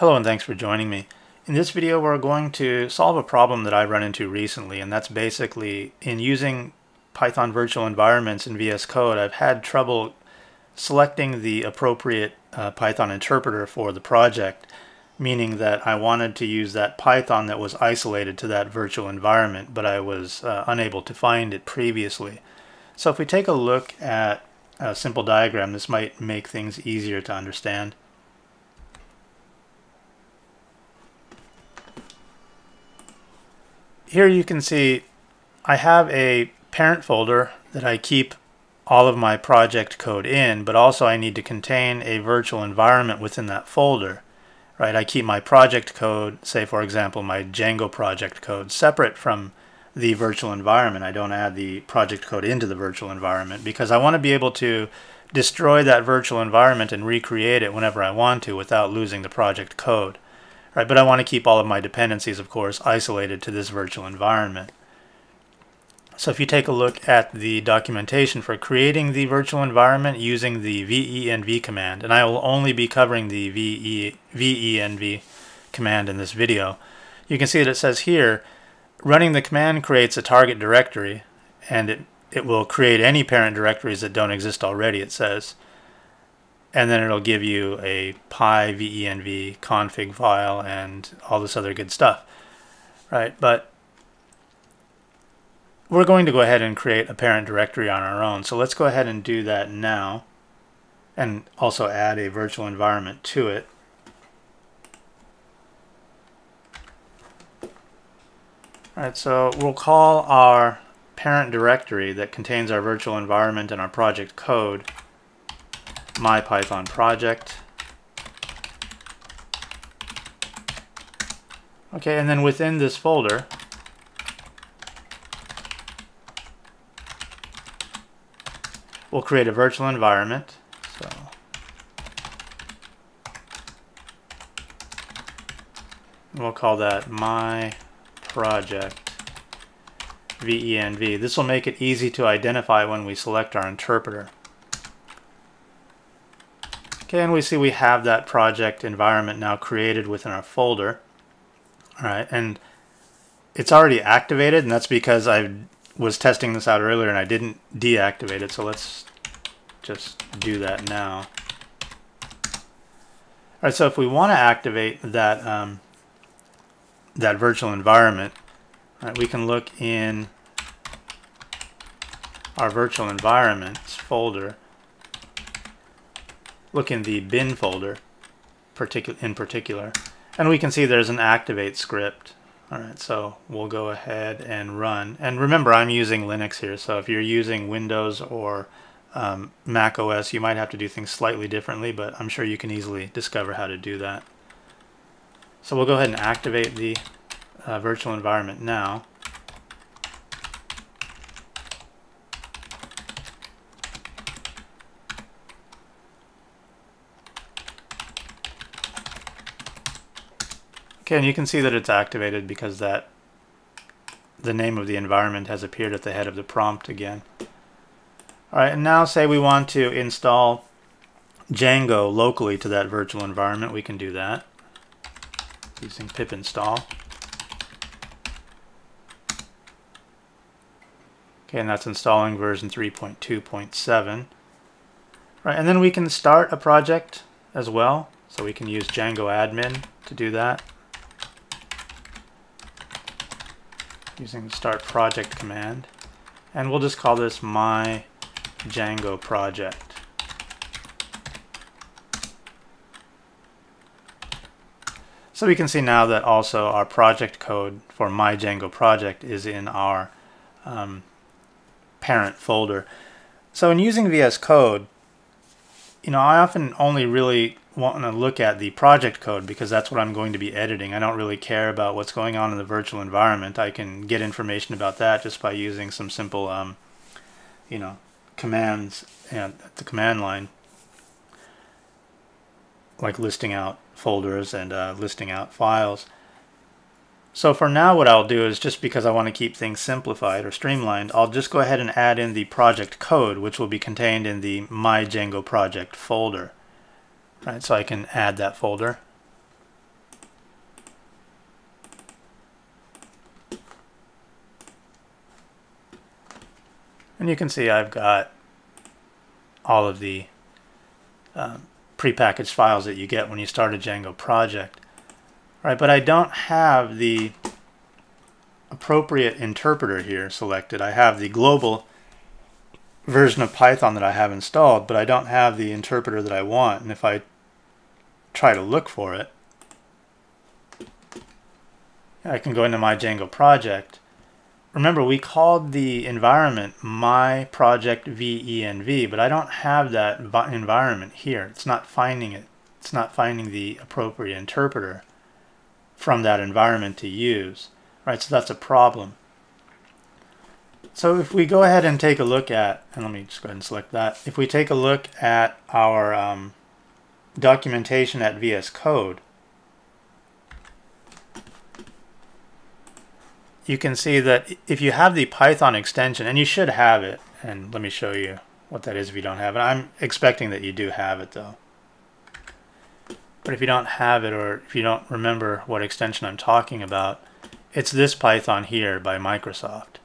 Hello and thanks for joining me. In this video we're going to solve a problem that I've run into recently and that's basically in using Python virtual environments in VS Code I've had trouble selecting the appropriate uh, Python interpreter for the project meaning that I wanted to use that Python that was isolated to that virtual environment but I was uh, unable to find it previously. So if we take a look at a simple diagram this might make things easier to understand. Here you can see I have a parent folder that I keep all of my project code in, but also I need to contain a virtual environment within that folder. Right? I keep my project code, say for example my Django project code, separate from the virtual environment. I don't add the project code into the virtual environment because I want to be able to destroy that virtual environment and recreate it whenever I want to without losing the project code right? But I want to keep all of my dependencies, of course, isolated to this virtual environment. So if you take a look at the documentation for creating the virtual environment using the venv command, and I will only be covering the VE, venv command in this video, you can see that it says here, running the command creates a target directory, and it, it will create any parent directories that don't exist already, it says and then it'll give you a pyvenv config file and all this other good stuff right? But we're going to go ahead and create a parent directory on our own. So let's go ahead and do that now and also add a virtual environment to it. Alright, so we'll call our parent directory that contains our virtual environment and our project code my Python project. Okay, and then within this folder, we'll create a virtual environment. So we'll call that my project venv. This will make it easy to identify when we select our interpreter. Okay, and we see we have that project environment now created within our folder. All right, and it's already activated, and that's because I was testing this out earlier and I didn't deactivate it. So let's just do that now. All right, so if we want to activate that um, that virtual environment, right, we can look in our virtual environments folder look in the bin folder in particular, and we can see there's an activate script. All right, so we'll go ahead and run. And remember, I'm using Linux here, so if you're using Windows or um, Mac OS, you might have to do things slightly differently, but I'm sure you can easily discover how to do that. So we'll go ahead and activate the uh, virtual environment now. Okay, and you can see that it's activated because that the name of the environment has appeared at the head of the prompt again. Alright, and now say we want to install Django locally to that virtual environment. We can do that using pip install. Okay, and that's installing version 3.2.7. Right, and then we can start a project as well. So we can use Django admin to do that. Using the start project command. And we'll just call this my Django project. So we can see now that also our project code for my Django project is in our um, parent folder. So in using VS Code, you know, I often only really want to look at the project code because that's what I'm going to be editing. I don't really care about what's going on in the virtual environment. I can get information about that just by using some simple, um, you know, commands and the command line, like listing out folders and uh, listing out files. So for now what I'll do is just because I want to keep things simplified or streamlined, I'll just go ahead and add in the project code which will be contained in the My Django project folder. All right, so I can add that folder. And you can see I've got all of the um, prepackaged files that you get when you start a Django project. Right, but I don't have the appropriate interpreter here selected. I have the global version of Python that I have installed, but I don't have the interpreter that I want. And if I try to look for it, I can go into my Django project. Remember, we called the environment my project venv, but I don't have that environment here. It's not finding it. It's not finding the appropriate interpreter from that environment to use. Right, so that's a problem. So if we go ahead and take a look at, and let me just go ahead and select that. If we take a look at our um, documentation at VS Code, you can see that if you have the Python extension, and you should have it, and let me show you what that is if you don't have it. I'm expecting that you do have it though. But if you don't have it or if you don't remember what extension I'm talking about, it's this Python here by Microsoft.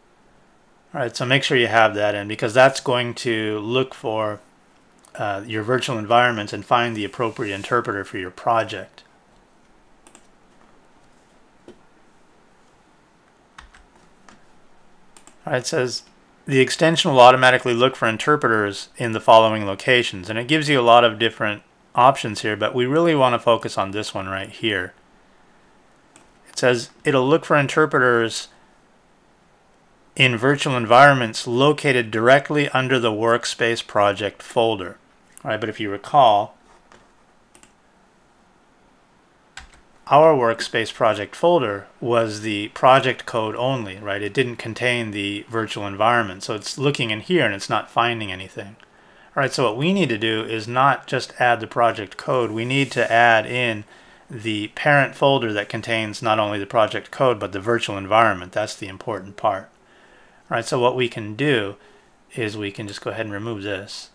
All right, so make sure you have that in because that's going to look for uh, your virtual environments and find the appropriate interpreter for your project. All right, it says the extension will automatically look for interpreters in the following locations. And it gives you a lot of different options here, but we really want to focus on this one right here. It says it'll look for interpreters in virtual environments located directly under the workspace project folder. All right, but if you recall, our workspace project folder was the project code only, right? It didn't contain the virtual environment. So it's looking in here and it's not finding anything. All right, so what we need to do is not just add the project code. We need to add in the parent folder that contains not only the project code, but the virtual environment. That's the important part. All right, so what we can do is we can just go ahead and remove this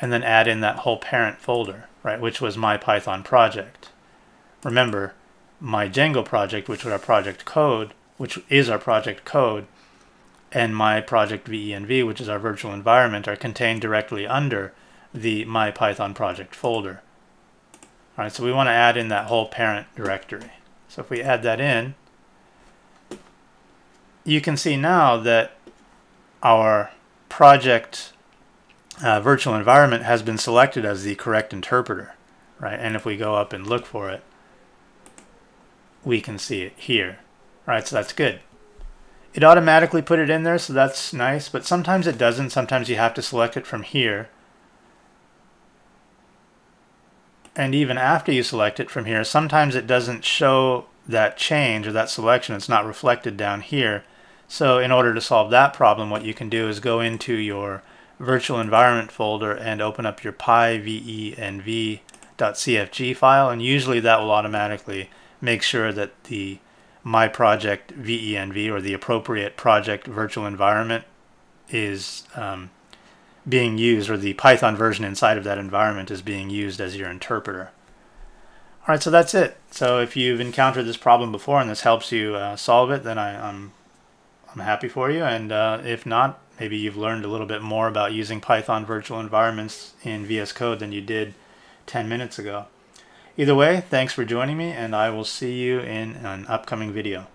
and then add in that whole parent folder right, which was my Python project. Remember, my Django project, which was our project code, which is our project code, and my project venv, which is our virtual environment, are contained directly under the my Python project folder. All right, so we want to add in that whole parent directory. So if we add that in, you can see now that our project uh, virtual environment has been selected as the correct interpreter, right? And if we go up and look for it, we can see it here, right? So that's good. It automatically put it in there, so that's nice, but sometimes it doesn't. Sometimes you have to select it from here. And even after you select it from here, sometimes it doesn't show that change or that selection. It's not reflected down here. So in order to solve that problem, what you can do is go into your virtual environment folder and open up your pyvenv.cfg file and usually that will automatically make sure that the my project venv or the appropriate project virtual environment is um, being used or the Python version inside of that environment is being used as your interpreter. All right, so that's it. So if you've encountered this problem before and this helps you uh, solve it, then I, am I'm, I'm happy for you. And uh, if not, maybe you've learned a little bit more about using Python virtual environments in VS Code than you did 10 minutes ago. Either way, thanks for joining me, and I will see you in an upcoming video.